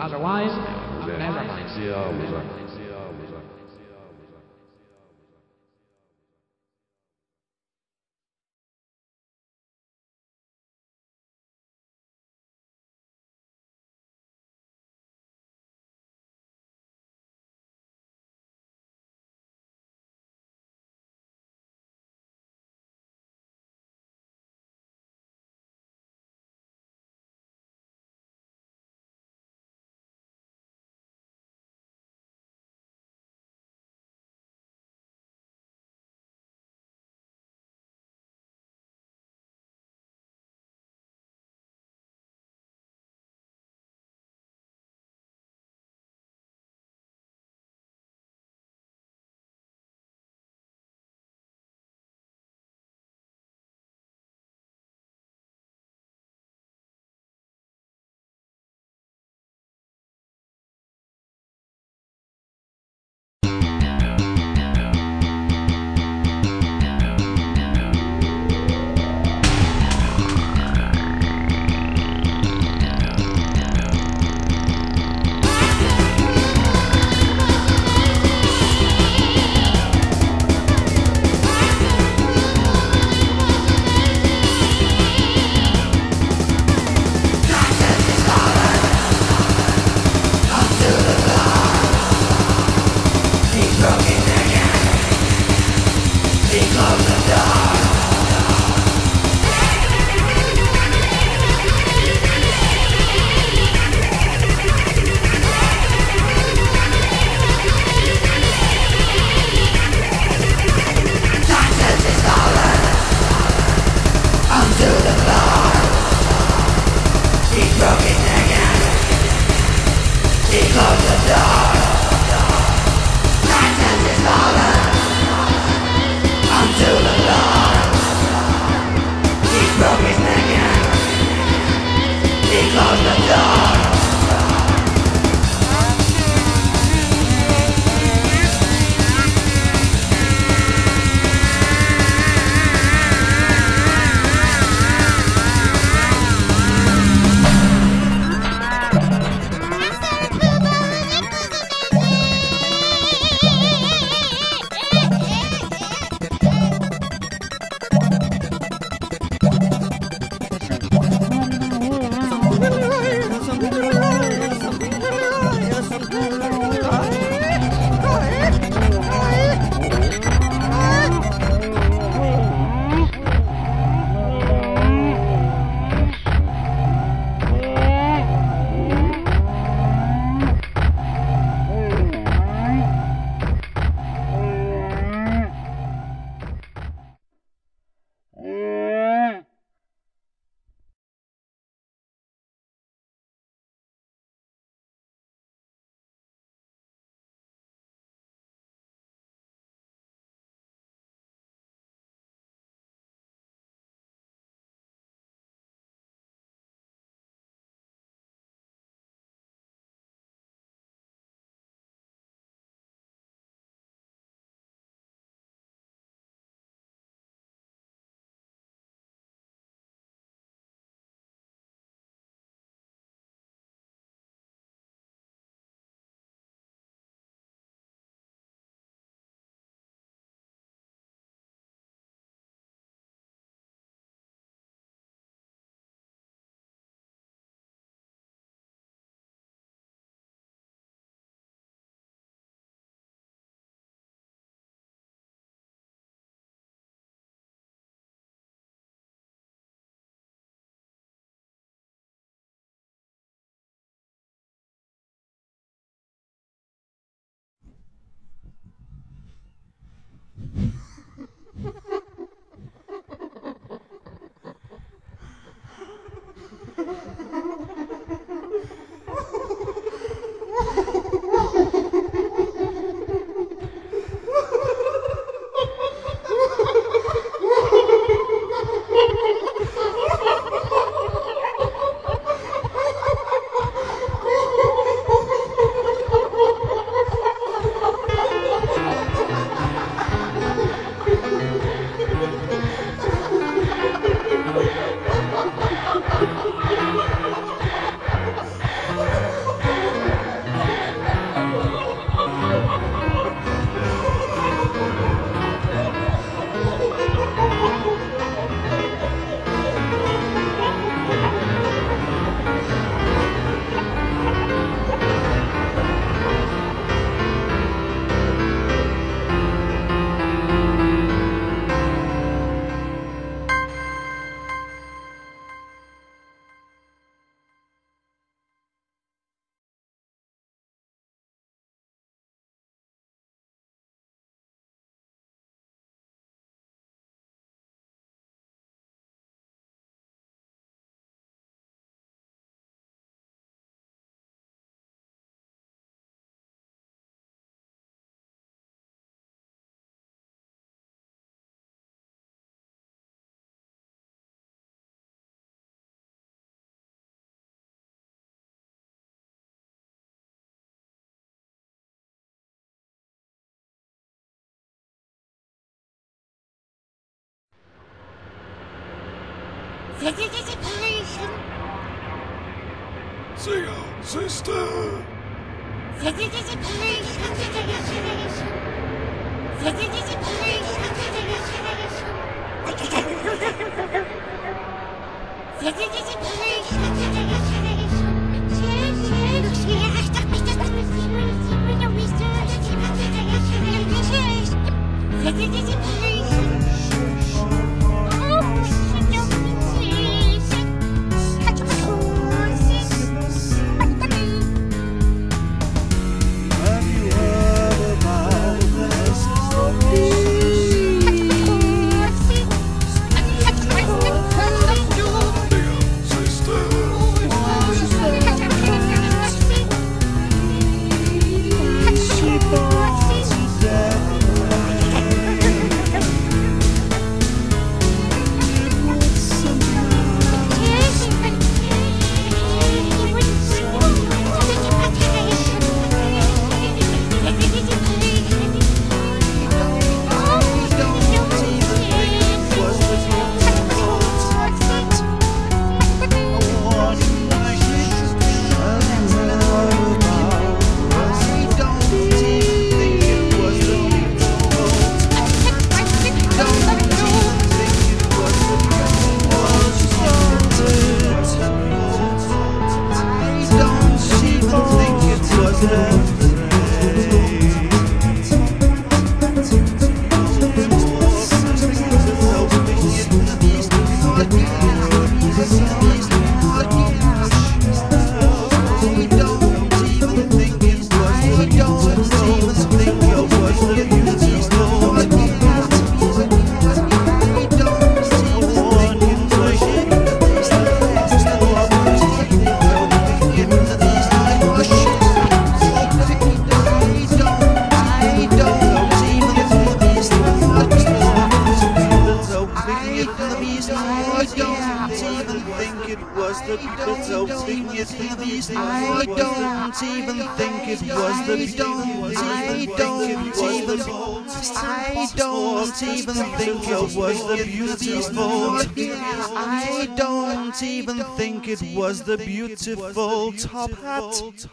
Otherwise, never mind. loving Segregation. Singer, sister. Segregation. Segregation. Segregation. Segregation. it was the beautiful top hat.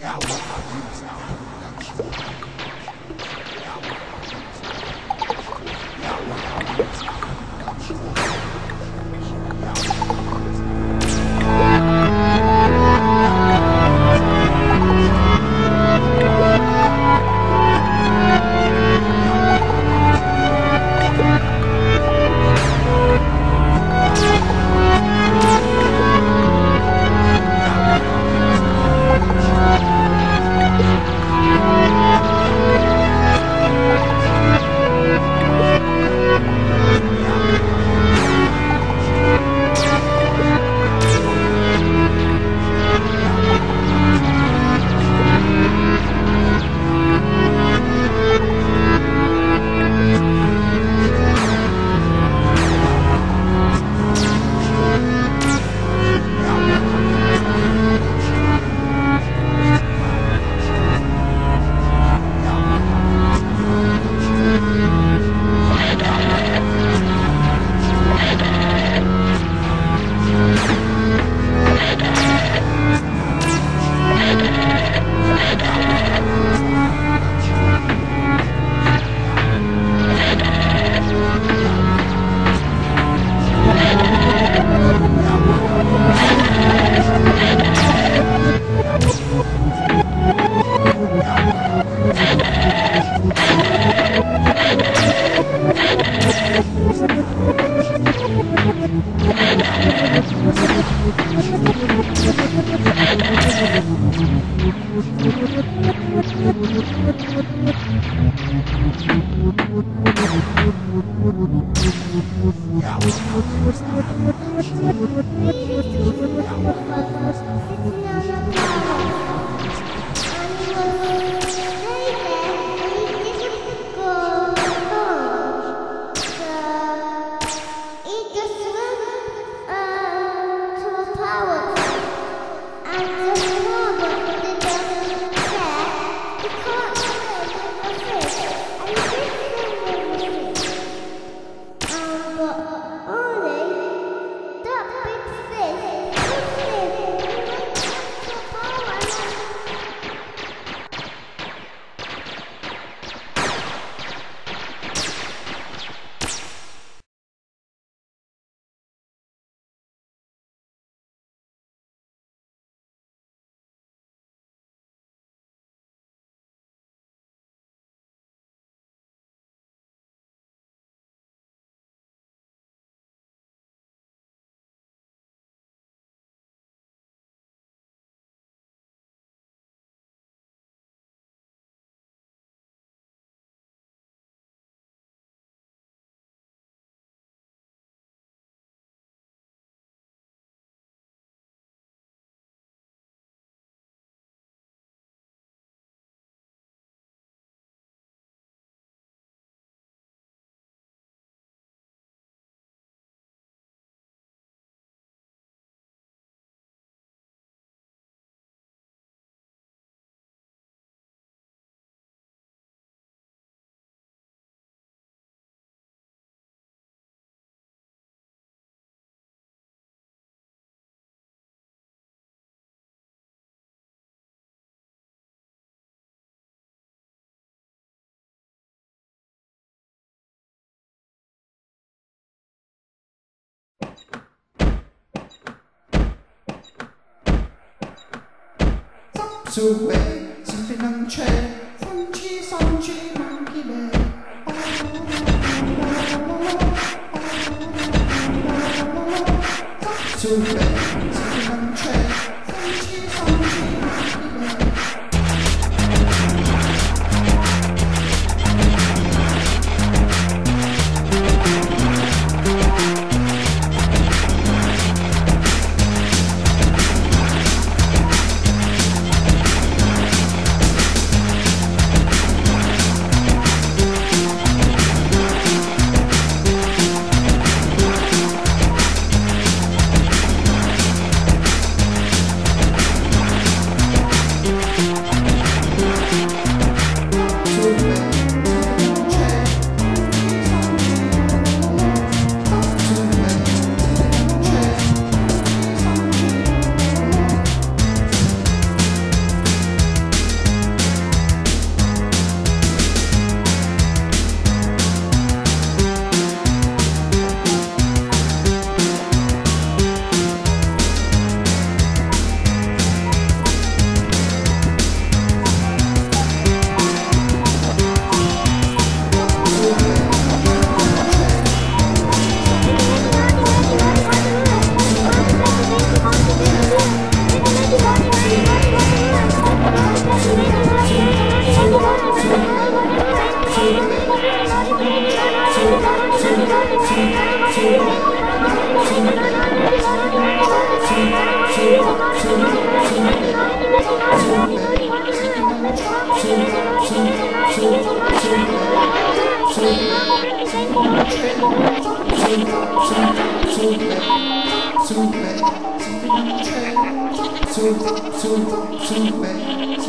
Yeah. away, something on tray, Funchy, Sanchi, Monkey Bay. Tucked away.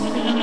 ultimately.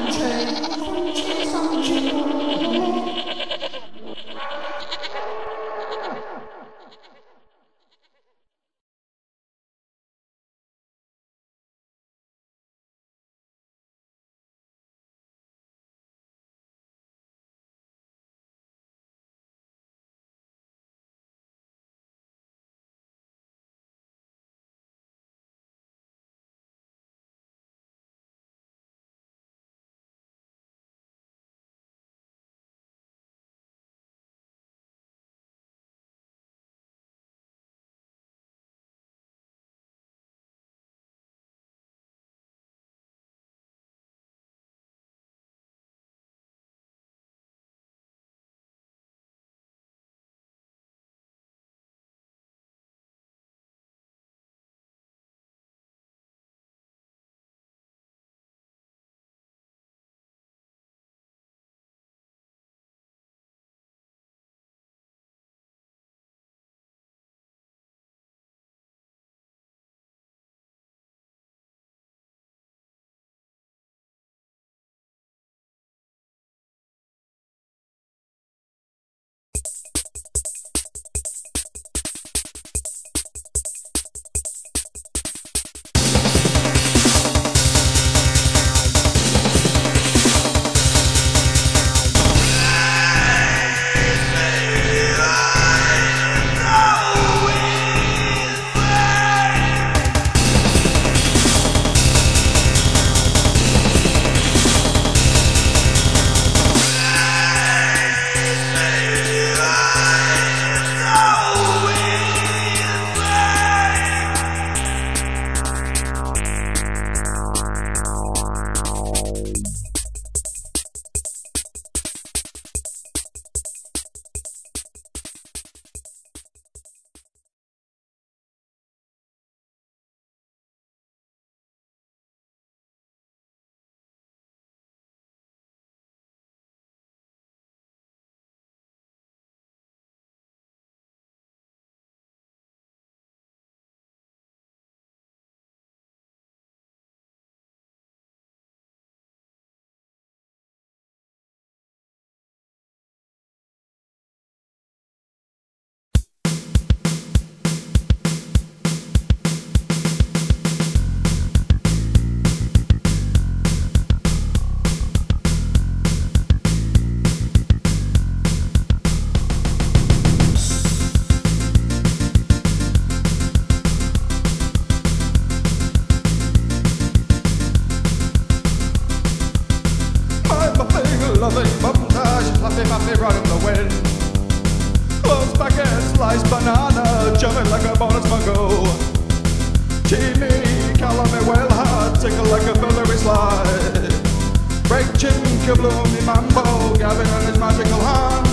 Break chin, kabloomy mambo, Gavin on his magical hand.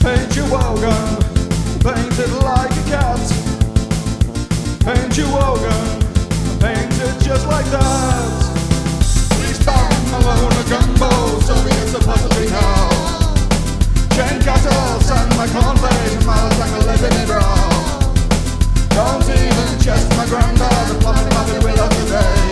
Paint you Wogan, painted like a cat. Paint you Wogan, painted just like that. Eastbound Malone, a gumbo, So Soviets are possibly now. Chain cattle, sand my cornflakes, miles like a living in raw. Don't even chest my granddad, the plumbing mother will of the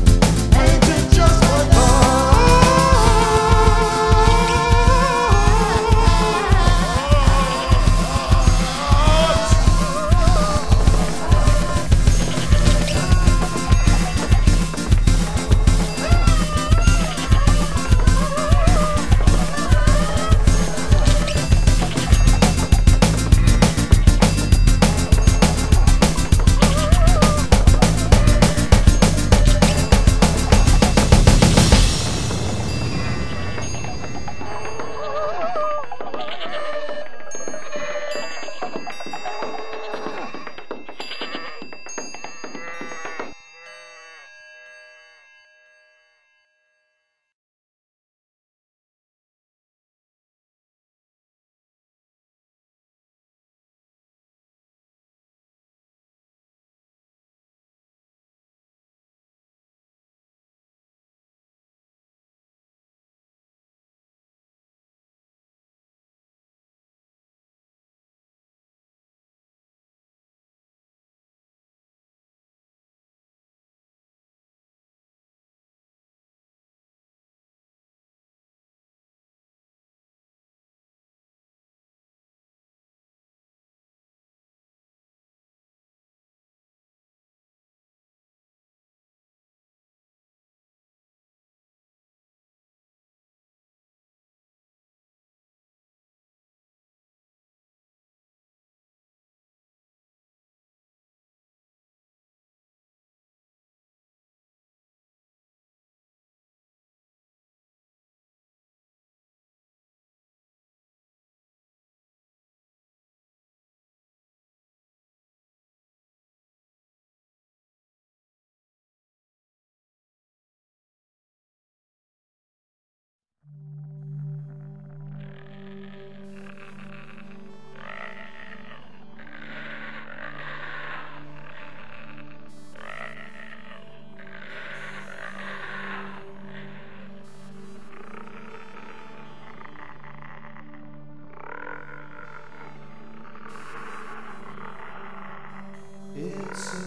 It's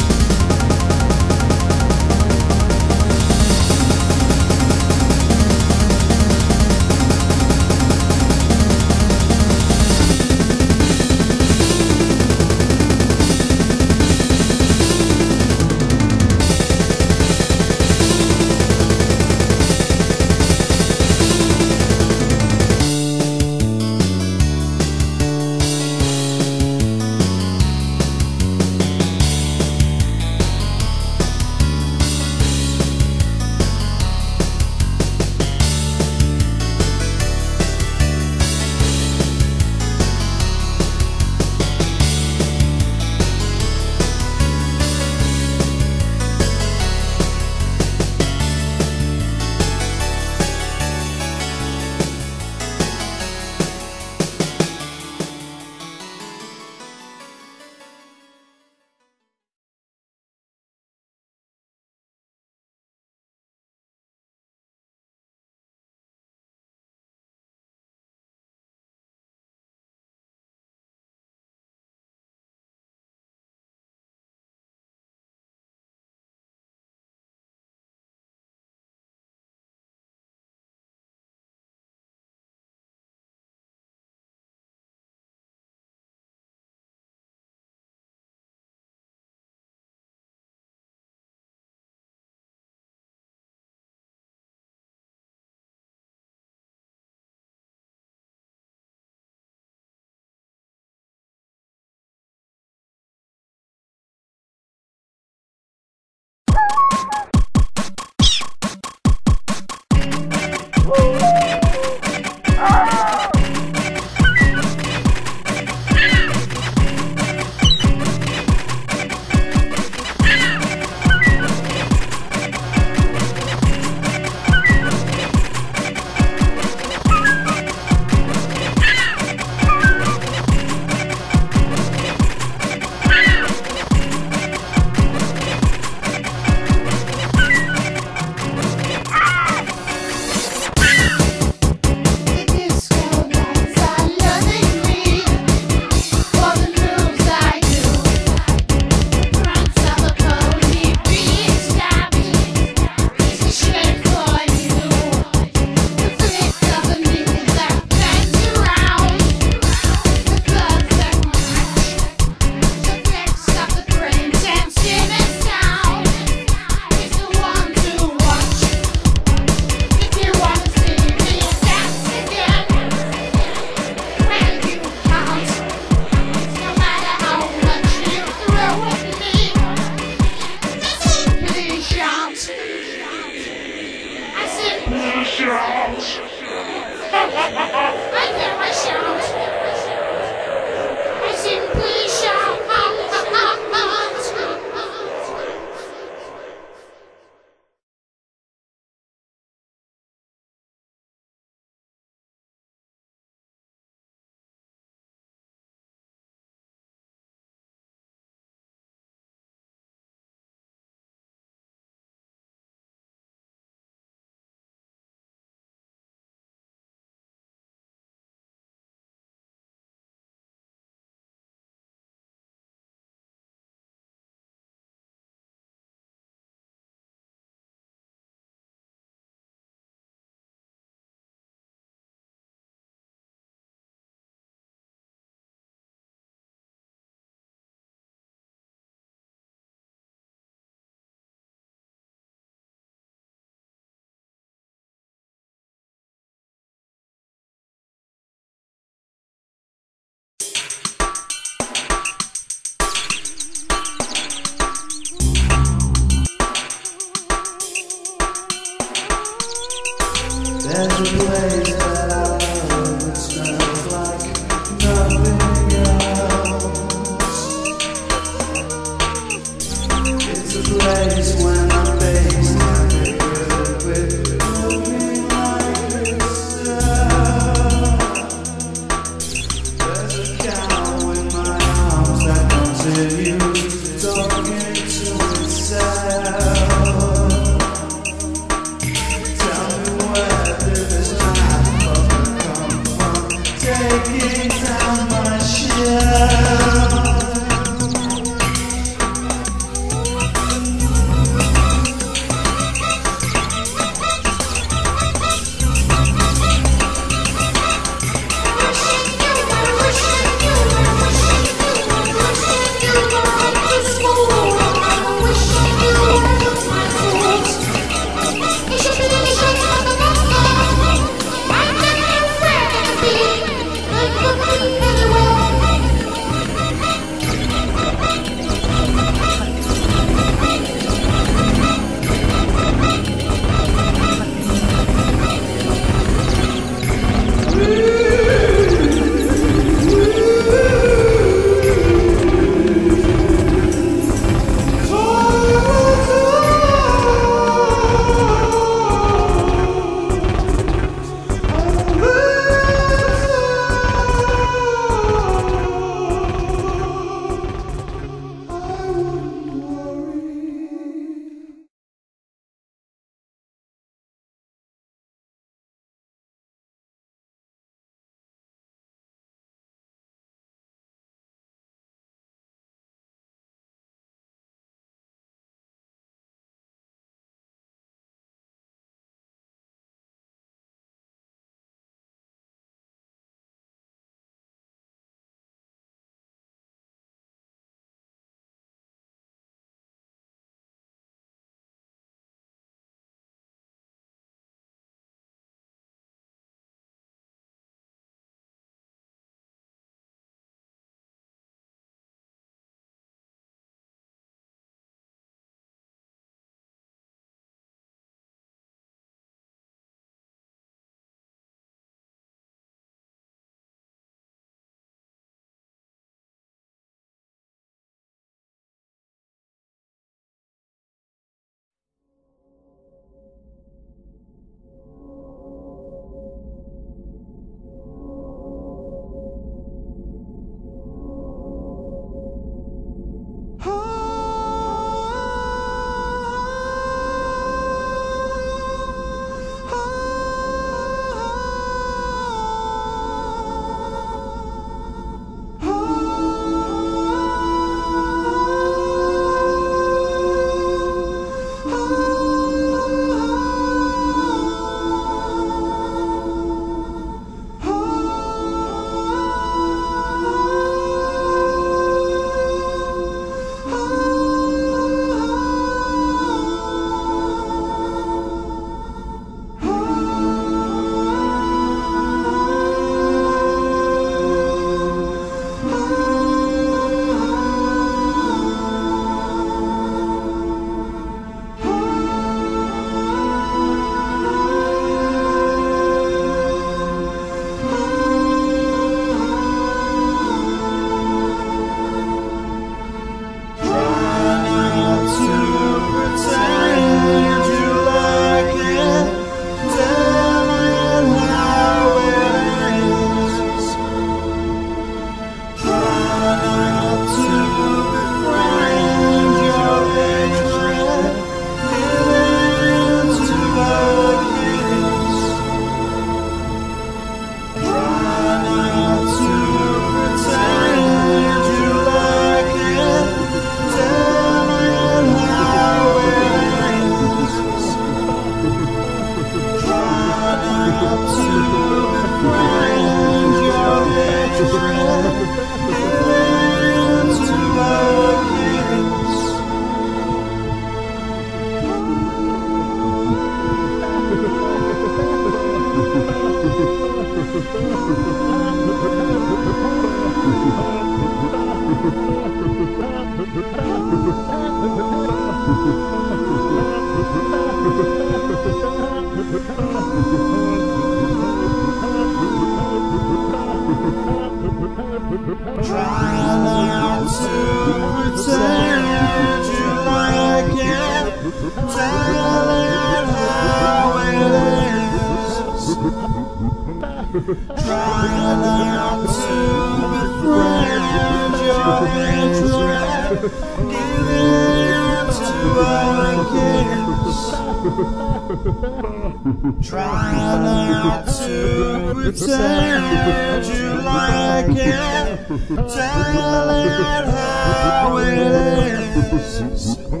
pretend you like it. Tell it how it is.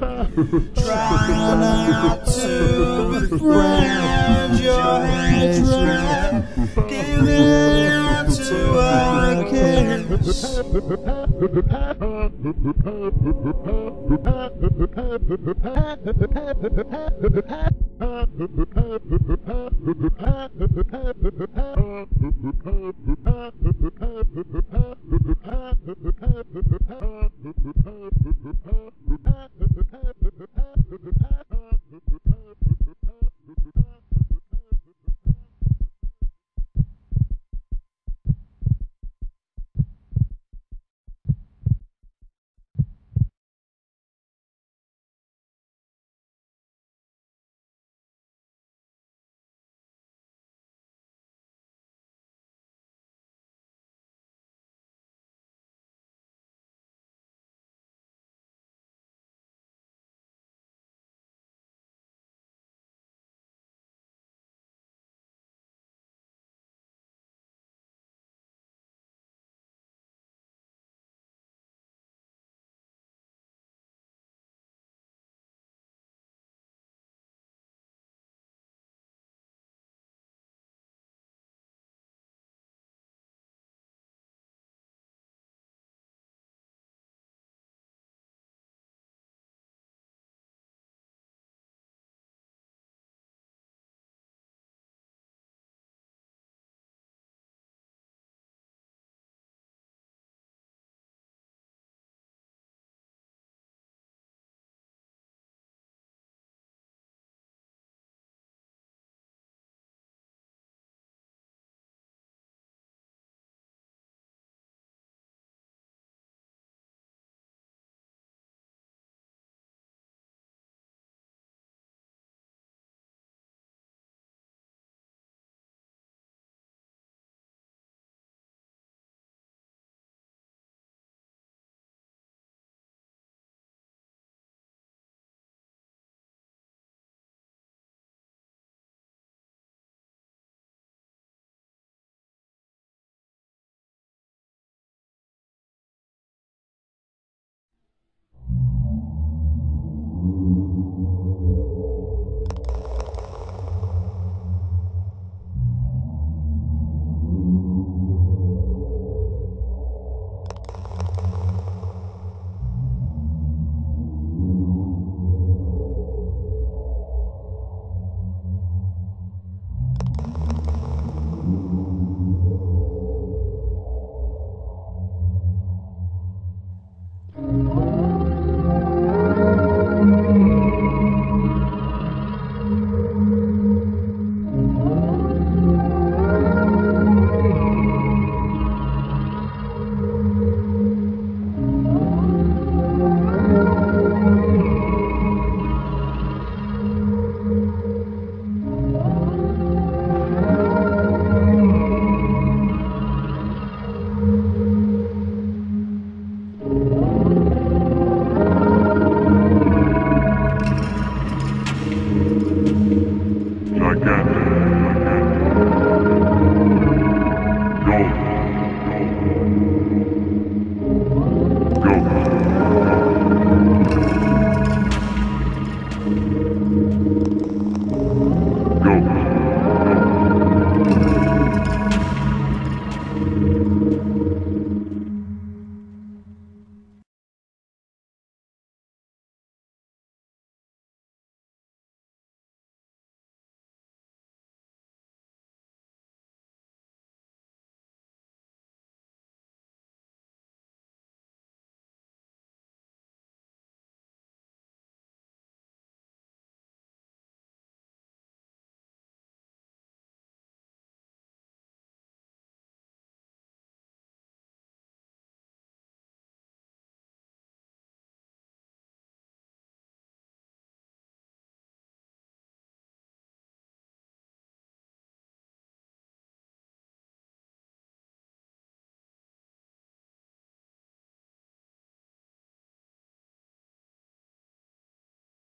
Try not to befriend your hatred. Give in to our kiss.